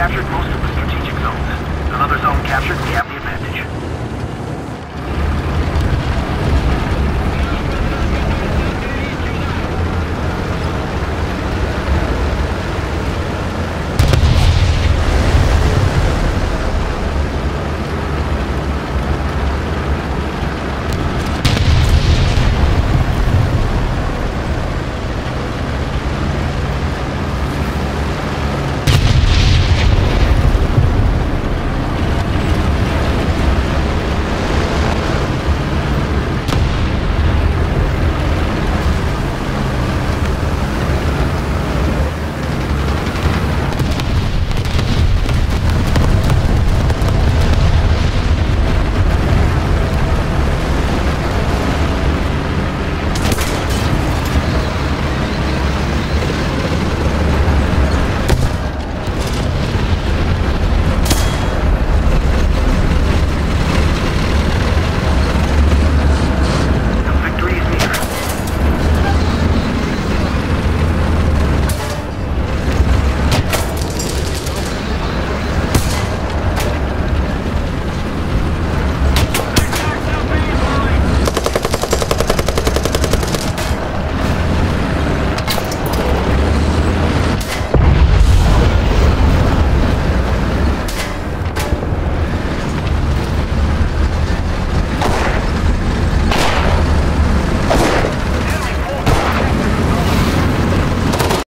captured most of the strategic zones. Another zone captured, we have the